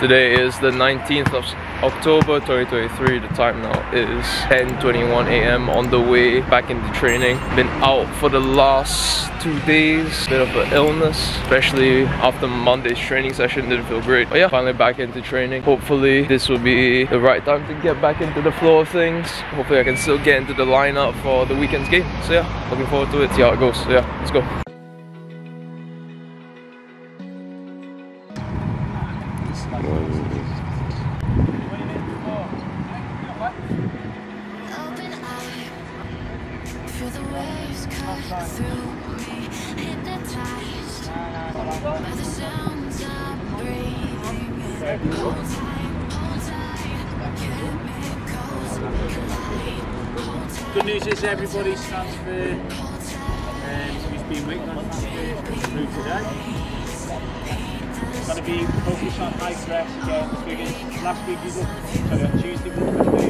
Today is the 19th of October 2023. The time now is 10:21 a.m. on the way back into training. Been out for the last two days. Bit of an illness, especially after Monday's training session. Didn't feel great. But yeah, finally back into training. Hopefully this will be the right time to get back into the flow of things. Hopefully I can still get into the lineup for the weekend's game. So yeah, looking forward to it. See how it goes. So yeah, let's go. Good news is everybody's transferred. Um, so he's been waiting on transfer through today. Going to be focused on high stress again. Last week we looked, sorry, on Tuesday we looked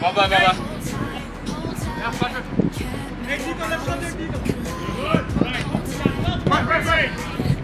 Baba, baba. Ja, Flasche. Exit an der Front, Exit.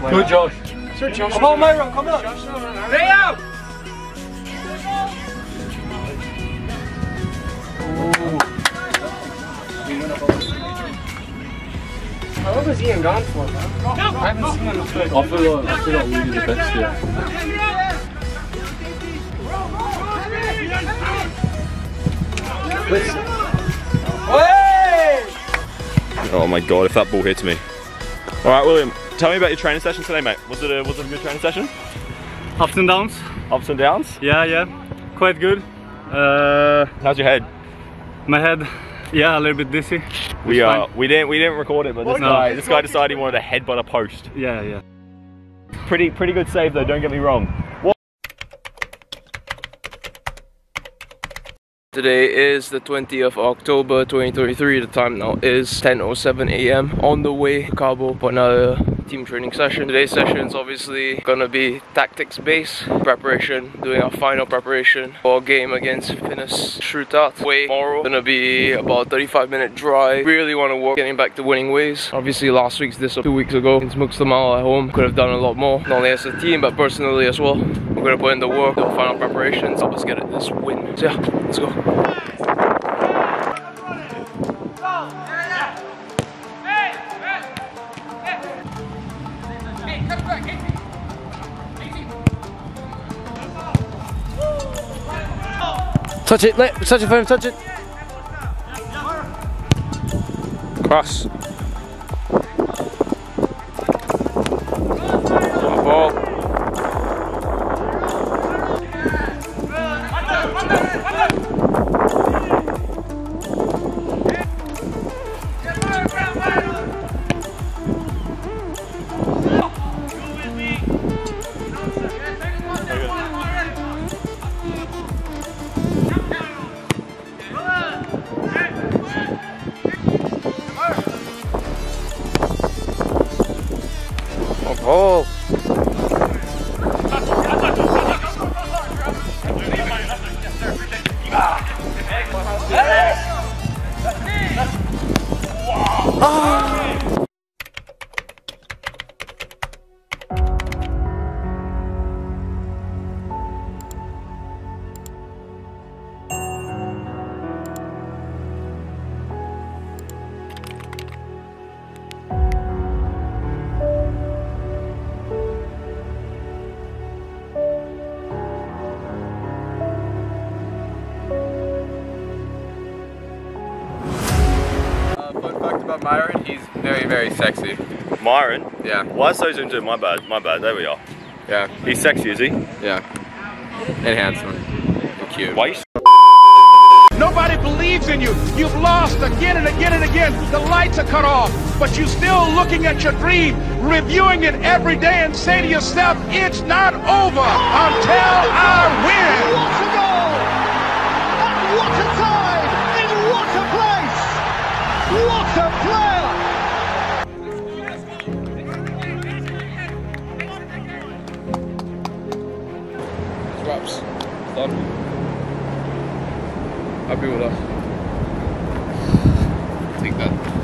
Josh! Good Josh! Come on, Myron, come on! Lay out! How long has Ian gone for, man? I haven't seen him play. I feel like I feel like we did the best here. Oh my god, if that ball hits me. Alright William, tell me about your training session today mate. Was it a was it a good training session? Ups and downs. Ups and downs? Yeah, yeah. Quite good. Uh, How's your head? my head, yeah, a little bit dizzy. We uh fine. we didn't we didn't record it, but this No. guy this guy decided he wanted to headbutt a post. Yeah, yeah. Pretty pretty good save though, don't get me wrong. What Today is the 20th of October 2023. The time now is 10.07 a.m. On the way to Cabo for another team training session. Today's session is obviously gonna be tactics based preparation, doing our final preparation for game against Finestrat. Way tomorrow. Gonna be about 35 minute drive. Really wanna work getting back to winning ways. Obviously last week's this two weeks ago against Mutxamel at home. Could have done a lot more. Not only as a team but personally as well. We're gonna put in the work, our final preparations, help us get it this win. So yeah, let's go. Touch it, let, touch it for him, touch it. Cross. Oh. Fun Myron, he's very, very sexy. Myron. Yeah, Why so zoomed in? My bad. My bad. There we are. yeah, He's sexy, is he? yeah. And handsome. And cute. Why you Nobody believes in you. You've lost again and again and again. The lights are cut off, but you're still looking at your dream, reviewing it every day, and say to yourself, it's not over until I win. What a goal! And what a time! I'll be with us. Take that.